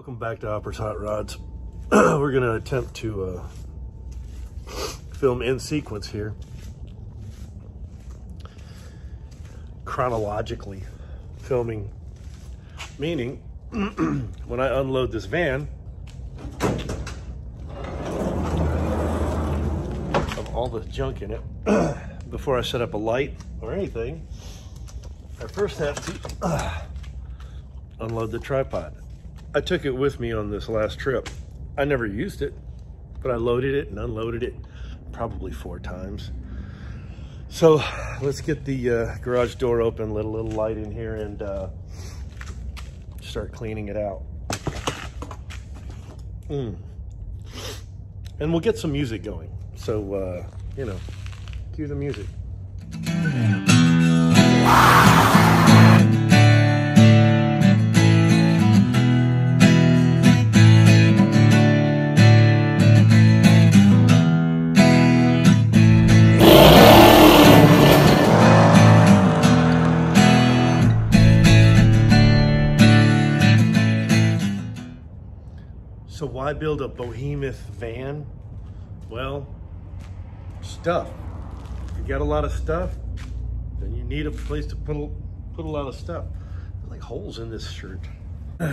Welcome back to Hopper's Hot Rods. We're gonna attempt to uh, film in sequence here. Chronologically filming, meaning when I unload this van of all the junk in it, before I set up a light or anything, I first have to uh, unload the tripod. I took it with me on this last trip. I never used it, but I loaded it and unloaded it probably four times. So let's get the uh, garage door open, let a little light in here and uh, start cleaning it out. Mm. And we'll get some music going. So, uh, you know, cue the music. Why build a behemoth van? Well, stuff. If you got a lot of stuff, then you need a place to put a, put a lot of stuff. There's like holes in this shirt.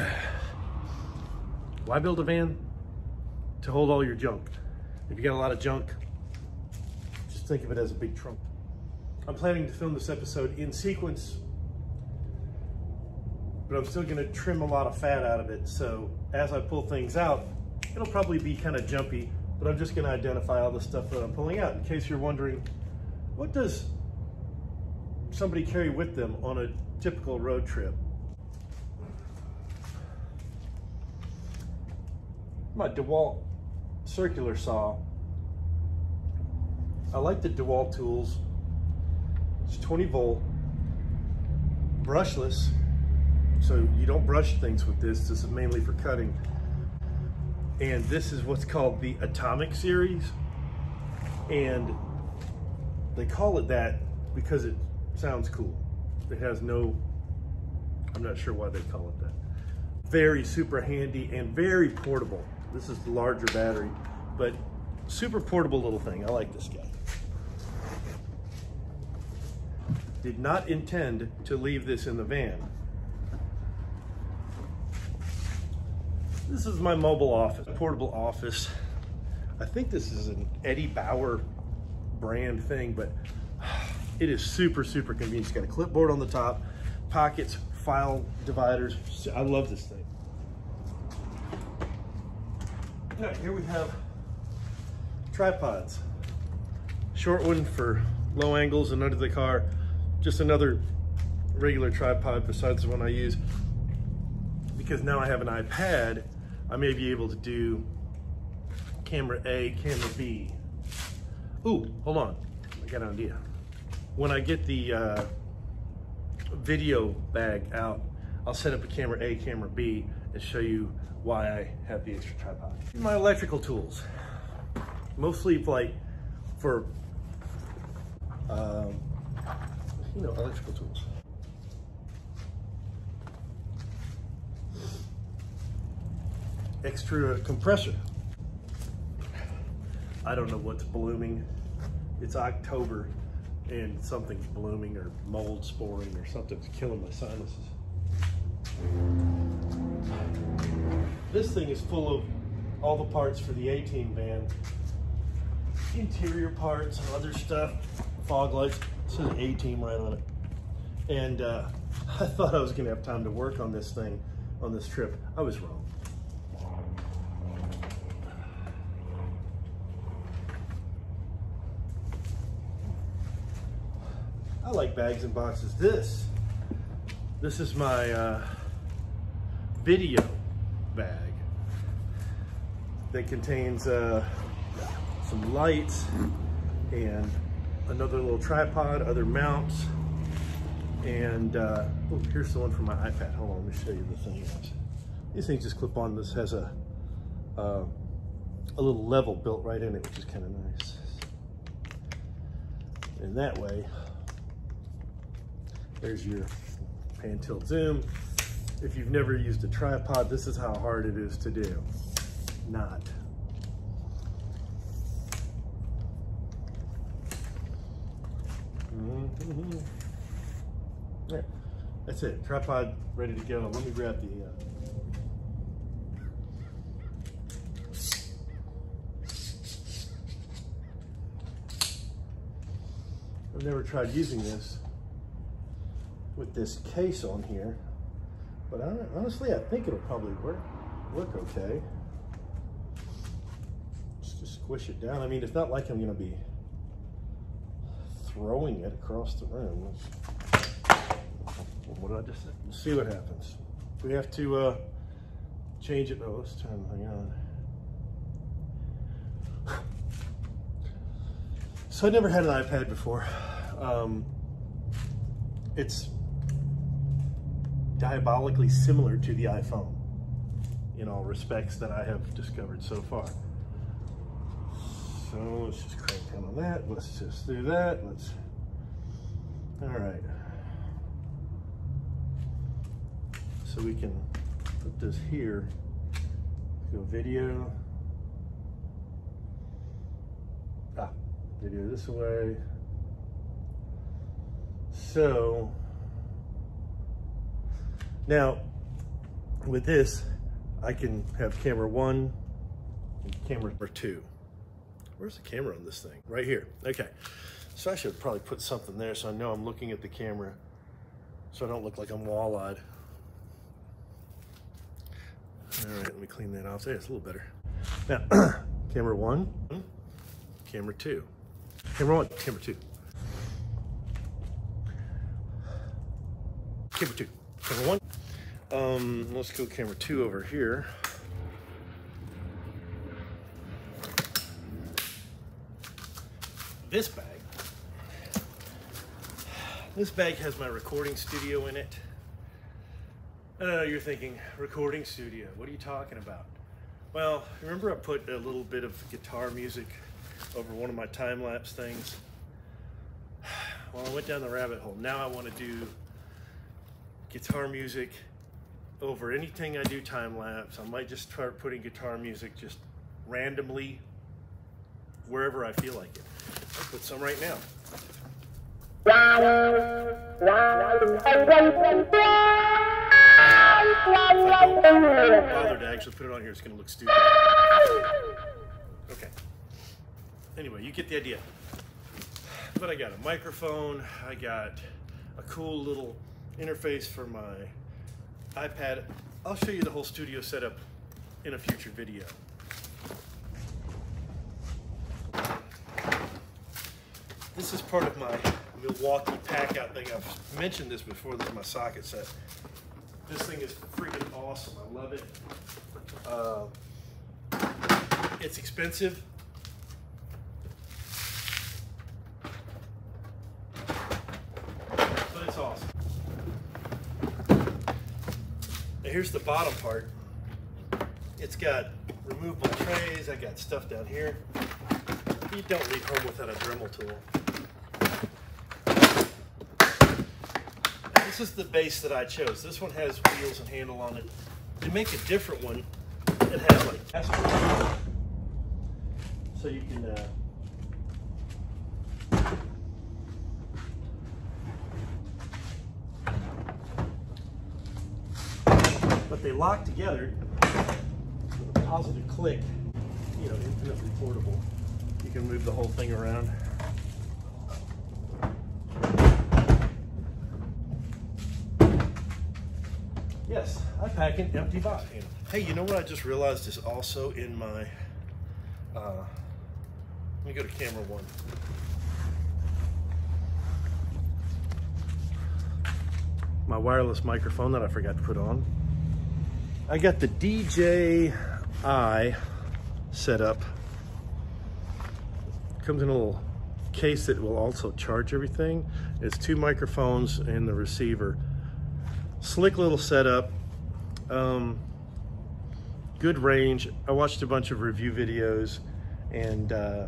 why build a van? To hold all your junk. If you got a lot of junk, just think of it as a big trunk. I'm planning to film this episode in sequence but I'm still gonna trim a lot of fat out of it. So as I pull things out, it'll probably be kind of jumpy, but I'm just gonna identify all the stuff that I'm pulling out in case you're wondering, what does somebody carry with them on a typical road trip? My DeWalt circular saw. I like the DeWalt tools. It's 20 volt, brushless, so you don't brush things with this. This is mainly for cutting. And this is what's called the Atomic series. And they call it that because it sounds cool. It has no, I'm not sure why they call it that. Very super handy and very portable. This is the larger battery, but super portable little thing. I like this guy. Did not intend to leave this in the van. This is my mobile office, portable office. I think this is an Eddie Bauer brand thing, but it is super, super convenient. It's got a clipboard on the top, pockets, file dividers. I love this thing. Now, here we have tripods. Short one for low angles and under the car. Just another regular tripod besides the one I use because now I have an iPad I may be able to do camera A, camera B. Ooh, hold on, I got an idea. When I get the uh, video bag out, I'll set up a camera A, camera B, and show you why I have the extra tripod. My electrical tools, mostly like for, um, you know, electrical tools. Extra compressor. I don't know what's blooming. It's October and something's blooming or mold sporing or something's killing my sinuses. This thing is full of all the parts for the A-Team van. Interior parts and other stuff. Fog lights, says A-Team right on it. And uh, I thought I was gonna have time to work on this thing on this trip. I was wrong. Like bags and boxes. This, this is my uh, video bag that contains uh, some lights and another little tripod, other mounts, and uh, oh, here's the one for my iPad. Hold on, let me show you the thing. These things just clip on. This has a uh, a little level built right in it, which is kind of nice. And that way, there's your pan tilt zoom. if you've never used a tripod, this is how hard it is to do. Not. Mm -hmm. Yeah, that's it. Tripod ready to go. Let me grab the. Uh... I've never tried using this with this case on here, but I, honestly, I think it'll probably work work okay. Just to squish it down. I mean, it's not like I'm going to be throwing it across the room. What did I just say? We'll see what happens. We have to uh, change it. Oh, let's turn the thing on. So I never had an iPad before. Um, it's diabolically similar to the iPhone in all respects that I have discovered so far. So let's just crank down on that. Let's just do that. Let's, all right. So we can put this here, go video. Ah, video this way. So now with this, I can have camera one and camera two. Where's the camera on this thing? Right here. Okay. So I should probably put something there so I know I'm looking at the camera so I don't look like I'm wall-eyed. All right, let me clean that off there. It's a little better. Now, camera one, camera two. Camera one, camera two. Camera two, camera one. Um, let's go camera two over here. This bag, this bag has my recording studio in it. Uh, you're thinking, recording studio, what are you talking about? Well, remember I put a little bit of guitar music over one of my time-lapse things? Well, I went down the rabbit hole. Now I want to do guitar music over anything I do time lapse. I might just start putting guitar music just randomly wherever I feel like it. I'll put some right now. bother to actually put it on here, it's gonna look stupid. Okay. Anyway, you get the idea. But I got a microphone, I got a cool little interface for my iPad. I'll show you the whole studio setup in a future video. This is part of my Milwaukee pack out thing. I've mentioned this before. This is my socket set. This thing is freaking awesome. I love it. Uh, it's expensive. Here's the bottom part. It's got removable trays. I got stuff down here. You don't leave home without a Dremel tool. this is the base that I chose. This one has wheels and handle on it. To make a different one, it has like so you can uh, lock together with a positive click, you know, infinitely portable. You can move the whole thing around. Yes, I pack an empty box. Hey, you know what I just realized is also in my, uh, let me go to camera one. My wireless microphone that I forgot to put on. I got the DJI set up. Comes in a little case that will also charge everything. It's two microphones and the receiver. Slick little setup. Um, good range. I watched a bunch of review videos and uh,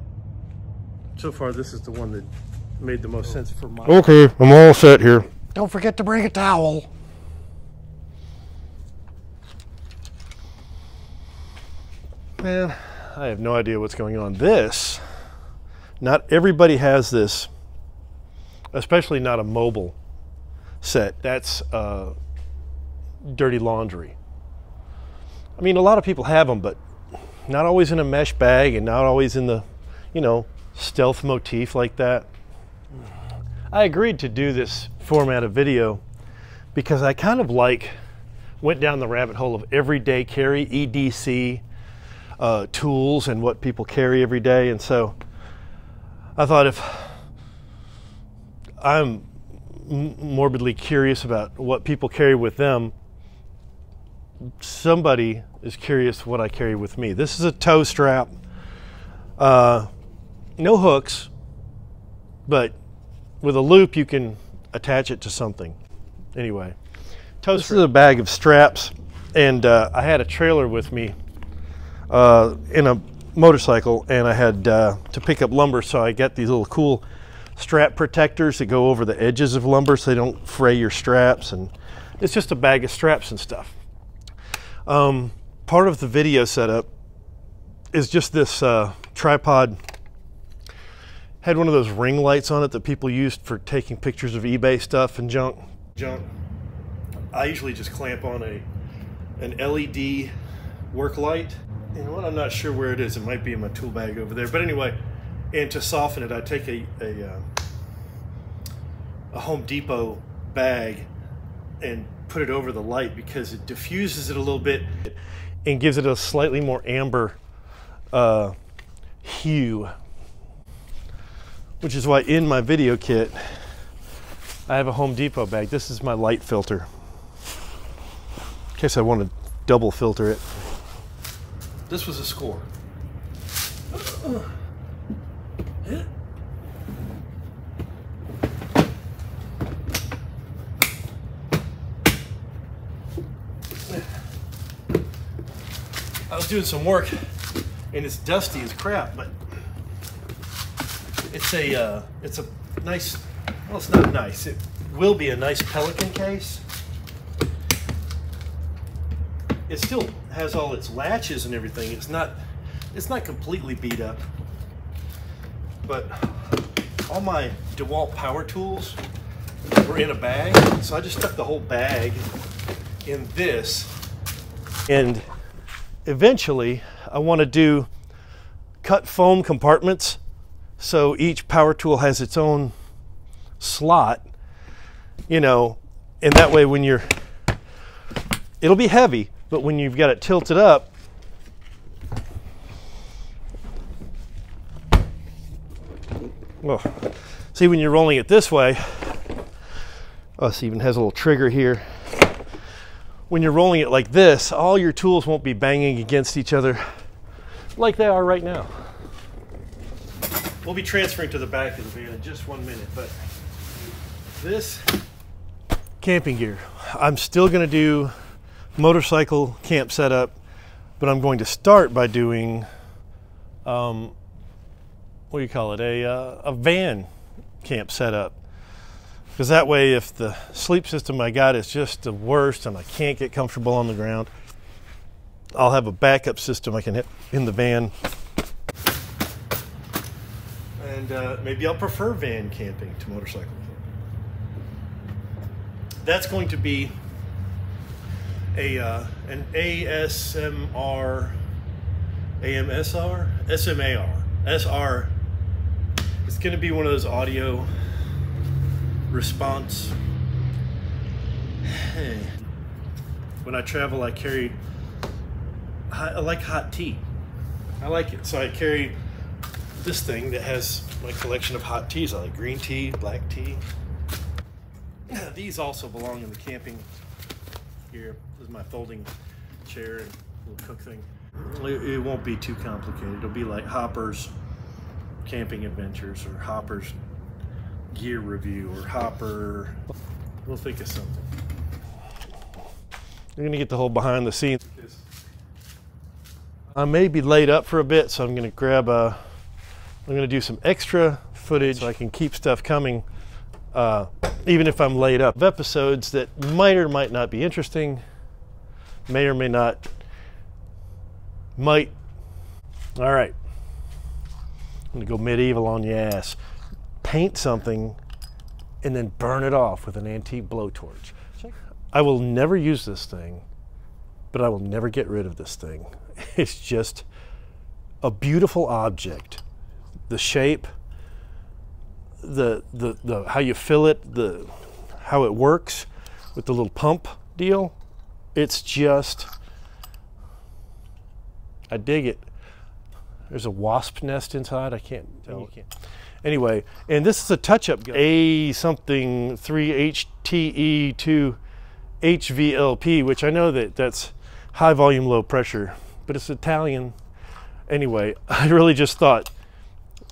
so far this is the one that made the most sense for my... Okay, I'm all set here. Don't forget to bring a towel. Man, I have no idea what's going on. This, not everybody has this, especially not a mobile set. That's uh, dirty laundry. I mean, a lot of people have them, but not always in a mesh bag and not always in the, you know, stealth motif like that. I agreed to do this format of video because I kind of like went down the rabbit hole of everyday carry, EDC, uh, tools, and what people carry every day. And so I thought if I'm morbidly curious about what people carry with them, somebody is curious what I carry with me. This is a toe strap, uh, no hooks, but with a loop you can attach it to something. Anyway, toe this strap. is a bag of straps, and uh, I had a trailer with me uh, in a motorcycle, and I had uh, to pick up lumber, so I got these little cool strap protectors that go over the edges of lumber so they don't fray your straps, and it's just a bag of straps and stuff. Um, part of the video setup is just this uh, tripod had one of those ring lights on it that people used for taking pictures of eBay stuff and junk. Junk. I usually just clamp on a an LED work light. You know what? I'm not sure where it is. It might be in my tool bag over there. But anyway, and to soften it, I take a a, uh, a Home Depot bag and put it over the light because it diffuses it a little bit and gives it a slightly more amber uh, hue which is why in my video kit, I have a Home Depot bag. This is my light filter. In case I want to double filter it. This was a score. I was doing some work and it's dusty as crap, but it's a uh, it's a nice. Well, it's not nice. It will be a nice Pelican case. it's still has all its latches and everything. It's not it's not completely beat up, but all my DeWalt power tools were in a bag, so I just stuck the whole bag in this. And eventually, I want to do cut foam compartments so each power tool has its own slot, you know, and that way when you're, it'll be heavy, but when you've got it tilted up, well, see when you're rolling it this way, oh, this even has a little trigger here. When you're rolling it like this, all your tools won't be banging against each other like they are right now. We'll be transferring to the back of the van in just one minute, but this camping gear, I'm still to do motorcycle camp setup, but I'm going to start by doing, um, what do you call it, a, uh, a van camp setup. Because that way, if the sleep system I got is just the worst and I can't get comfortable on the ground, I'll have a backup system I can hit in the van and uh, maybe I'll prefer van camping to motorcycle camping. That's going to be a uh, an ASMR, AMSR, SMAR, SR. It's going to be one of those audio response. When I travel, I carry. I like hot tea. I like it, so I carry this thing that has my collection of hot teas. I like green tea, black tea. These also belong in the camping here. My folding chair and little cook thing. It, won't be too complicated. It'll be like Hopper's camping adventures or Hopper's gear review or Hopper. We'll think of something. You're gonna get the whole behind the scenes. I may be laid up for a bit, so I'm gonna grab a I'm to do some extra footage so I can keep stuff coming uh, even if I'm laid up. Episodes that might or might not be interesting, may or may not, might All right. I'm gonna go medieval on your ass. Paint something and then burn it off with an antique blowtorch. I will never use this thing, but I will never get rid of this thing. It's just a beautiful object. The shape, the, the, the how you fill it, the how it works with the little pump deal. It's just I dig it. There's a wasp nest inside. I can't tell. You can't. Anyway, and this is a touch-up gun. A something 3HTE2 HVLP, which I know that that's high volume, low pressure, but it's Italian. Anyway, I really just thought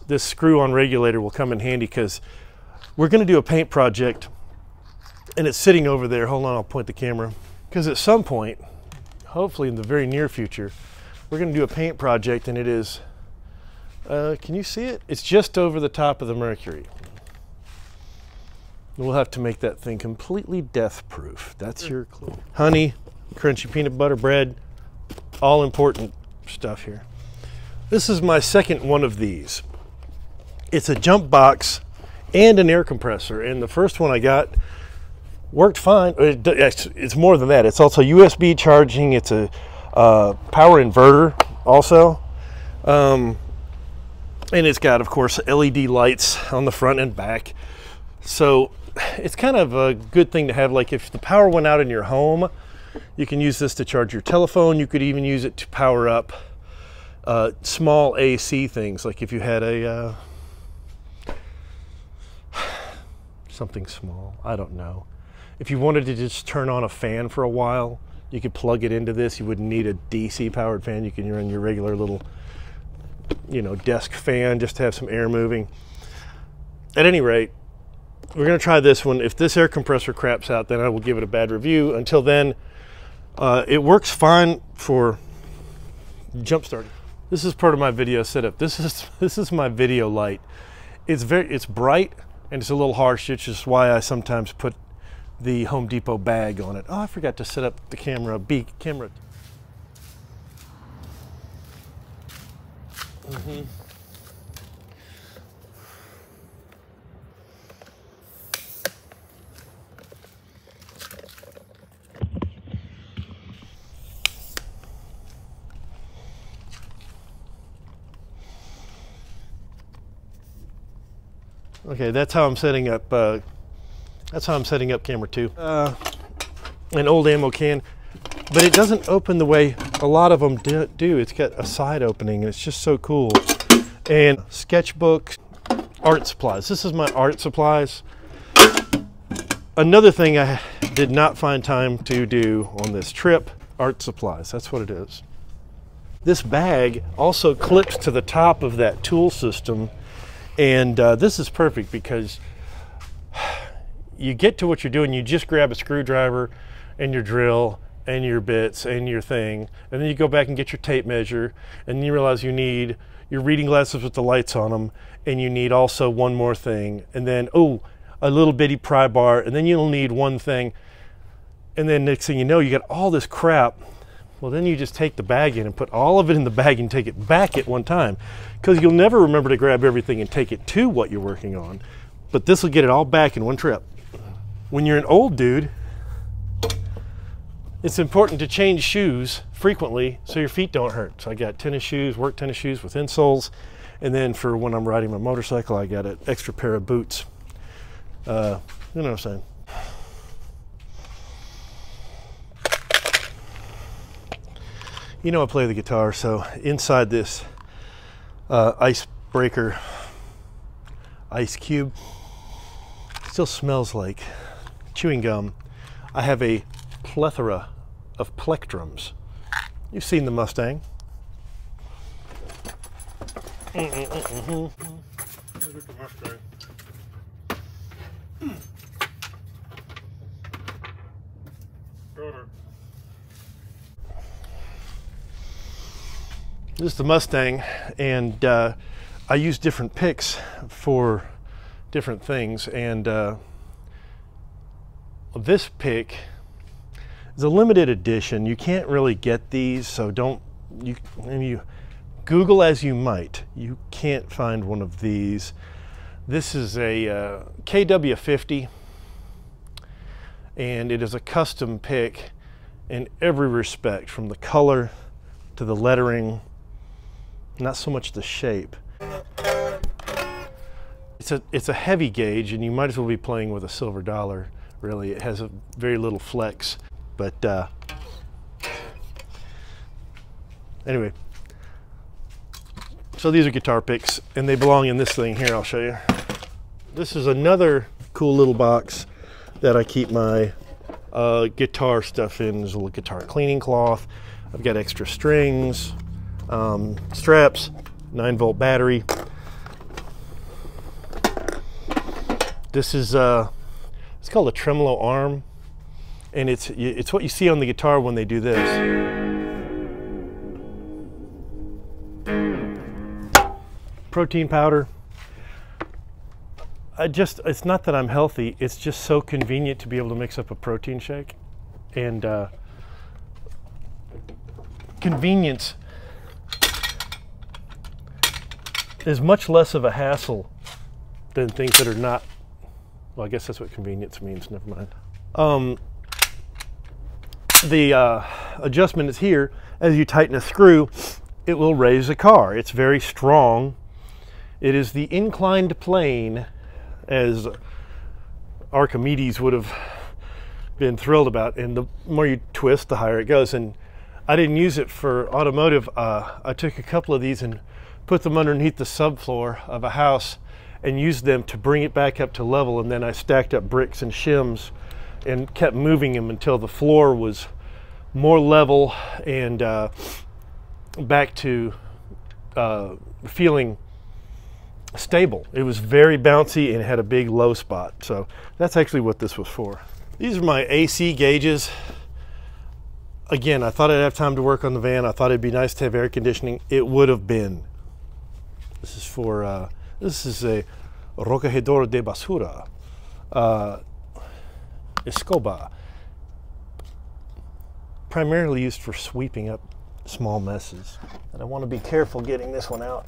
this screw-on regulator will come in handy because we're going to do a paint project and it's sitting over there. Hold on, I'll point the camera. Because at some point, hopefully in the very near future, we're going to do a paint project and it is uh, can you see it? It's just over the top of the Mercury. We'll have to make that thing completely death proof. That's your clue. Honey, crunchy peanut butter bread, all important stuff here. This is my second one of these. It's a jump box and an air compressor. And the first one I got worked fine. It's more than that. It's also USB charging. It's a uh, power inverter also. Um, and it's got of course LED lights on the front and back so it's kind of a good thing to have like if the power went out in your home you can use this to charge your telephone you could even use it to power up uh, small AC things like if you had a uh, something small I don't know if you wanted to just turn on a fan for a while you could plug it into this you wouldn't need a DC powered fan you can run your regular little you know, desk fan just to have some air moving. At any rate, we're going to try this one. If this air compressor craps out, then I will give it a bad review. Until then, uh, it works fine for jump starting. This is part of my video setup. This is this is my video light. It's very it's bright and it's a little harsh. It's just why I sometimes put the Home Depot bag on it. Oh, I forgot to set up the camera B camera. Mm-hmm. Okay, that's how I'm setting up. Uh, that's how I'm setting up camera two. Uh, an old ammo can but it doesn't open the way a lot of them do. It's got a side opening and it's just so cool. And sketchbook, art supplies. This is my art supplies. Another thing I did not find time to do on this trip, art supplies. That's what it is. This bag also clips to the top of that tool system. And uh, this is perfect because you get to what you're doing, you just grab a screwdriver and your drill and your bits and your thing. And then you go back and get your tape measure and you realize you need your reading glasses with the lights on them and you need also one more thing. And then, oh, a little bitty pry bar and then you'll need one thing. And then next thing you know, you got all this crap. Well, then you just take the bag in and put all of it in the bag and take it back at one time because you'll never remember to grab everything and take it to what you're working on. But this will get it all back in one trip. When you're an old dude, it's important to change shoes frequently so your feet don't hurt. So I got tennis shoes, work tennis shoes with insoles. And then for when I'm riding my motorcycle, I got an extra pair of boots. Uh, you know what I'm saying? You know I play the guitar, so inside this uh, icebreaker ice cube still smells like chewing gum. I have a plethora of plectrums. You've seen the Mustang. This is the Mustang, and uh, I use different picks for different things. And uh, this pick is a limited edition. You can't really get these, so don't you you Google as you might, you can't find one of these. This is a uh, KW50 and it is a custom pick in every respect from the color to the lettering, not so much the shape. It's a, it's a heavy gauge and you might as well be playing with a silver dollar really. It has a very little flex, but uh, anyway. So these are guitar picks and they belong in this thing here, I'll show you. This is another cool little box that I keep my uh, guitar stuff in. There's a little guitar cleaning cloth. I've got extra strings, um, straps, 9 volt battery. This is uh, it's called a tremolo arm, and it's it's what you see on the guitar when they do this. Protein powder. I just, it's not that I'm healthy, it's just so convenient to be able to mix up a protein shake. And uh, convenience is much less of a hassle than things that are not, well, I guess that's what convenience means, never mind. Um, the uh, adjustment is here. As you tighten a screw, it will raise the car. It's very strong. It is the inclined plane as Archimedes would have been thrilled about. And the more you twist, the higher it goes. And I didn't use it for automotive. Uh, I took a couple of these and put them underneath the subfloor of a house and used them to bring it back up to level. And then I stacked up bricks and shims and kept moving them until the floor was more level and uh, back to uh, feeling stable. It was very bouncy and had a big low spot. So that's actually what this was for. These are my AC gauges. Again, I thought I'd have time to work on the van. I thought it'd be nice to have air conditioning. It would have been. This is for, uh, this is a Recogedor de Basura. Uh, Escoba. Primarily used for sweeping up small messes. And I want to be careful getting this one out.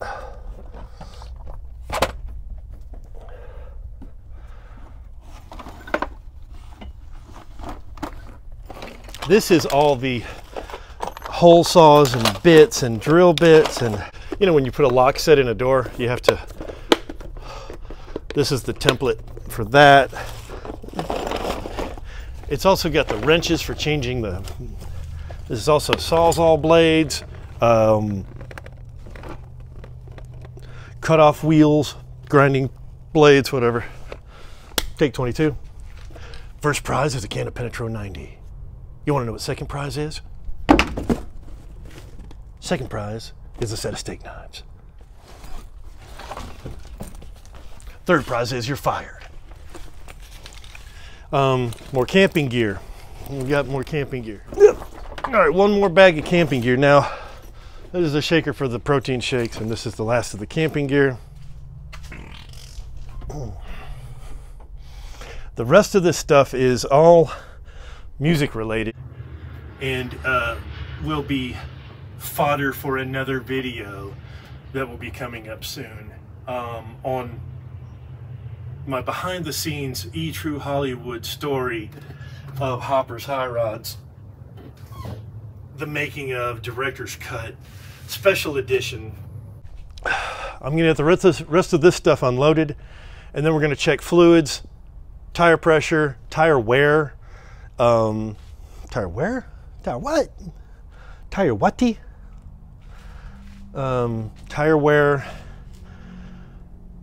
This is all the hole saws and bits and drill bits and you know when you put a lock set in a door you have to this is the template for that it's also got the wrenches for changing the this is also sawzall blades um, cut off wheels grinding blades whatever take 22 first prize is a can of Penetro 90 you want to know what second prize is? Second prize is a set of steak knives. Third prize is you're fired. Um, more camping gear. We got more camping gear. All right, one more bag of camping gear. Now, this is a shaker for the protein shakes, and this is the last of the camping gear. The rest of this stuff is all music related and uh, will be fodder for another video that will be coming up soon um, on my behind the scenes E True Hollywood story of Hopper's High Rods. The making of Director's Cut Special Edition. I'm gonna get the rest of this stuff unloaded and then we're gonna check fluids, tire pressure, tire wear, um, tire wear? Tire what? Tire whaty? Um, tire wear.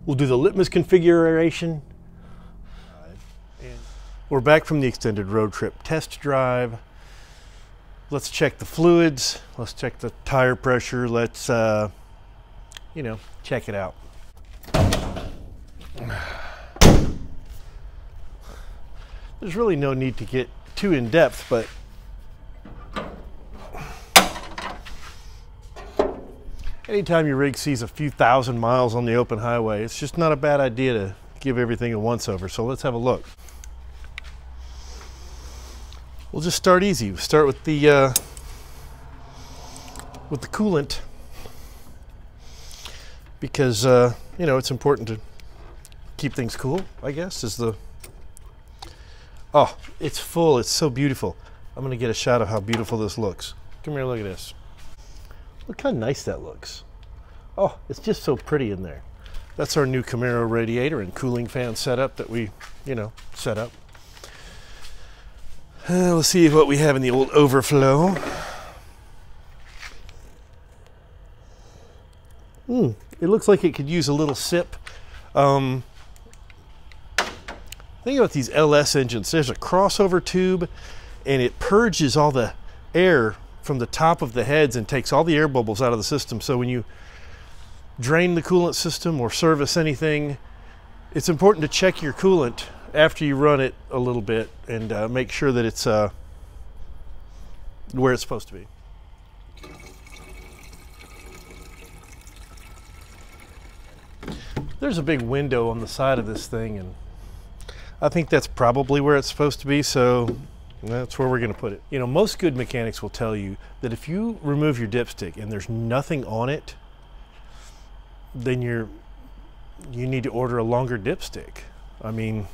We'll do the litmus configuration. We're back from the extended road trip test drive. Let's check the fluids. Let's check the tire pressure. Let's, uh, you know, check it out. There's really no need to get too in depth, but anytime your rig sees a few thousand miles on the open highway, it's just not a bad idea to give everything a once over. So let's have a look. We'll just start easy. We'll start with the uh, with the coolant. because uh, you know it's important to keep things cool. I guess is the oh, it's full. It's so beautiful. I'm gonna get a shot of how beautiful this looks. Come here, look at this. Look how nice that looks. Oh, it's just so pretty in there. That's our new Camaro radiator and cooling fan setup that we, you know, set up. Uh, let's see what we have in the old overflow. Hmm, it looks like it could use a little sip. Um, think about these LS engines. There's a crossover tube, and it purges all the air from the top of the heads and takes all the air bubbles out of the system. So when you drain the coolant system or service anything, it's important to check your coolant after you run it a little bit and uh, make sure that it's uh, where it's supposed to be. There's a big window on the side of this thing and I think that's probably where it's supposed to be, so that's where we're going to put it. You know, most good mechanics will tell you that if you remove your dipstick and there's nothing on it, then you're you need to order a longer dipstick. I mean,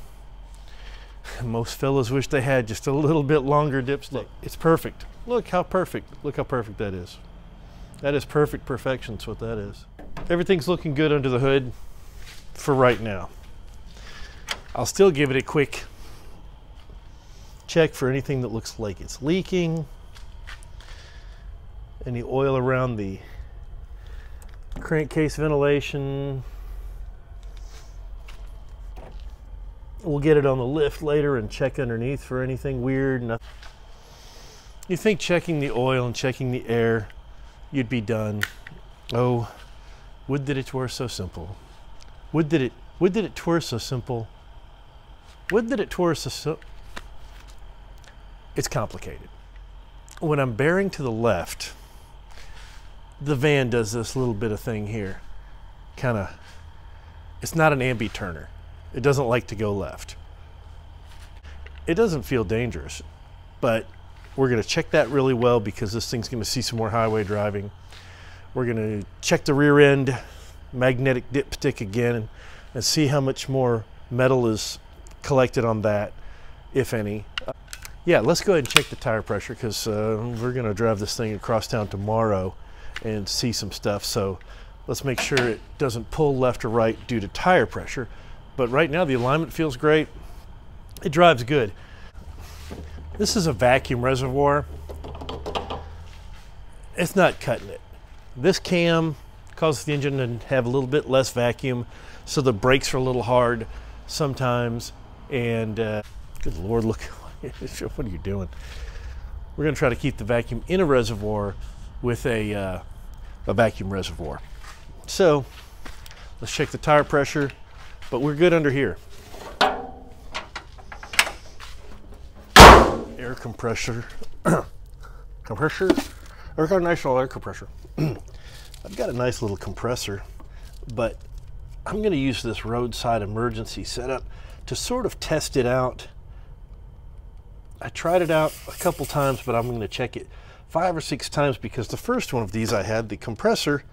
most fellows wish they had just a little bit longer dipstick. Look, it's perfect. Look how perfect. Look how perfect that is. That is perfect perfection. That's what that is. Everything's looking good under the hood for right now. I'll still give it a quick check for anything that looks like it's leaking. Any oil around the crankcase ventilation. We'll get it on the lift later and check underneath for anything weird. You think checking the oil and checking the air, you'd be done. Oh, would that it were so simple. Would that it would that it were so simple. Would that it were so, so it's complicated. When I'm bearing to the left, the van does this little bit of thing here. Kind of, it's not an ambi turner. It doesn't like to go left. It doesn't feel dangerous, but we're going to check that really well because this thing's going to see some more highway driving. We're going to check the rear end magnetic dipstick again and see how much more metal is collected on that, if any. Yeah, let's go ahead and check the tire pressure because uh, we're going to drive this thing across town tomorrow and see some stuff. So let's make sure it doesn't pull left or right due to tire pressure. But right now the alignment feels great. It drives good. This is a vacuum reservoir. It's not cutting it. This cam causes the engine to have a little bit less vacuum, so the brakes are a little hard sometimes. And uh, good Lord, look, what are you doing? We're going to try to keep the vacuum in a reservoir with a, uh, a vacuum reservoir. So let's check the tire pressure, but we're good under here. Air compressor, compressor, nice little air compressor. I've got a nice little compressor, but I'm going to use this roadside emergency setup to sort of test it out. I tried it out a couple times, but I'm going to check it five or six times because the first one of these I had, the compressor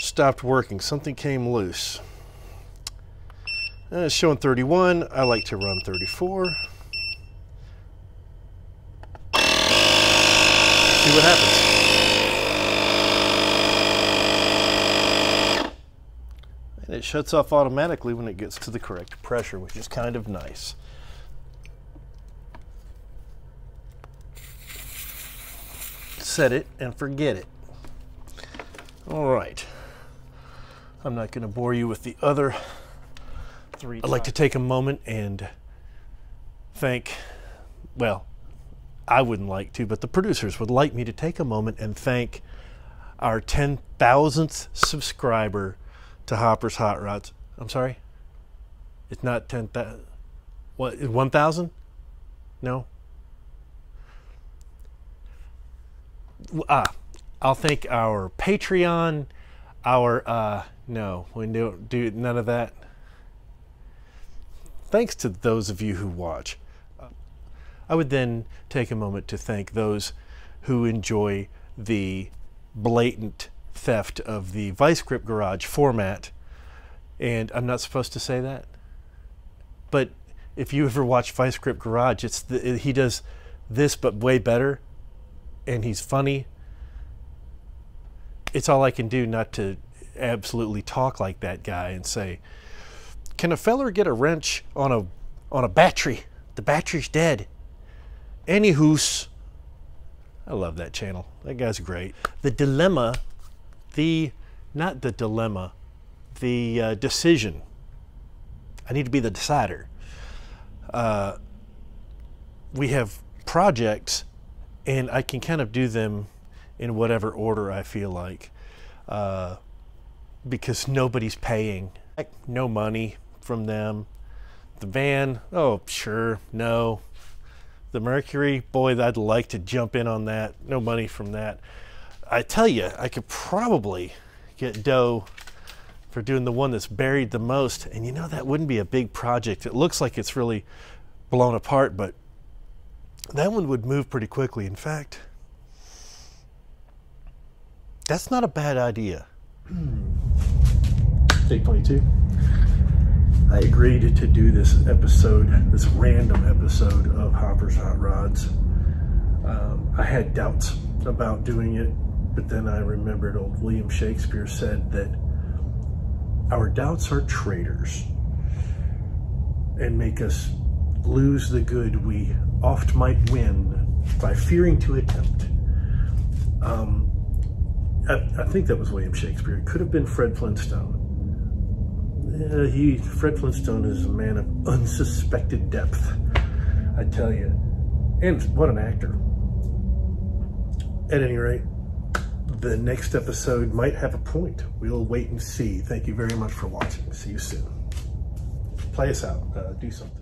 stopped working. Something came loose. And it's showing 31. I like to run 34. See what happens. And it shuts off automatically when it gets to the correct pressure, which is kind of nice. Set it and forget it. All right. I'm not going to bore you with the other three. I'd like to take a moment and thank, well, I wouldn't like to, but the producers would like me to take a moment and thank our 10,000th subscriber to Hopper's Hot Rods. I'm sorry? It's not 10,000. What, 1,000? No? Ah, I'll thank our Patreon, our uh, no, we don't do none of that. Thanks to those of you who watch. I would then take a moment to thank those who enjoy the blatant theft of the Vice Grip Garage format. And I'm not supposed to say that. But if you ever watch Vice Grip Garage, it's the, he does this but way better, and he's funny. It's all I can do not to absolutely talk like that guy and say, "Can a feller get a wrench on a on a battery? The battery's dead." Anywho's, I love that channel. That guy's great. The dilemma, the not the dilemma, the uh, decision. I need to be the decider. Uh, we have projects, and I can kind of do them in whatever order I feel like, uh, because nobody's paying. No money from them. The van, oh sure, no. The Mercury, boy, I'd like to jump in on that. No money from that. I tell you, I could probably get dough for doing the one that's buried the most. And you know, that wouldn't be a big project. It looks like it's really blown apart, but that one would move pretty quickly. In fact, that's not a bad idea. Take 22. I agreed to do this episode, this random episode of Hopper's Hot Rods. Um, I had doubts about doing it, but then I remembered old William Shakespeare said that our doubts are traitors and make us lose the good we oft might win by fearing to attempt. Um, I, I, think that was William Shakespeare. It could have been Fred Flintstone. Uh, he, Fred Flintstone is a man of unsuspected depth, I tell you. And what an actor. At any rate, the next episode might have a point. We'll wait and see. Thank you very much for watching. See you soon. Play us out. Uh, do something.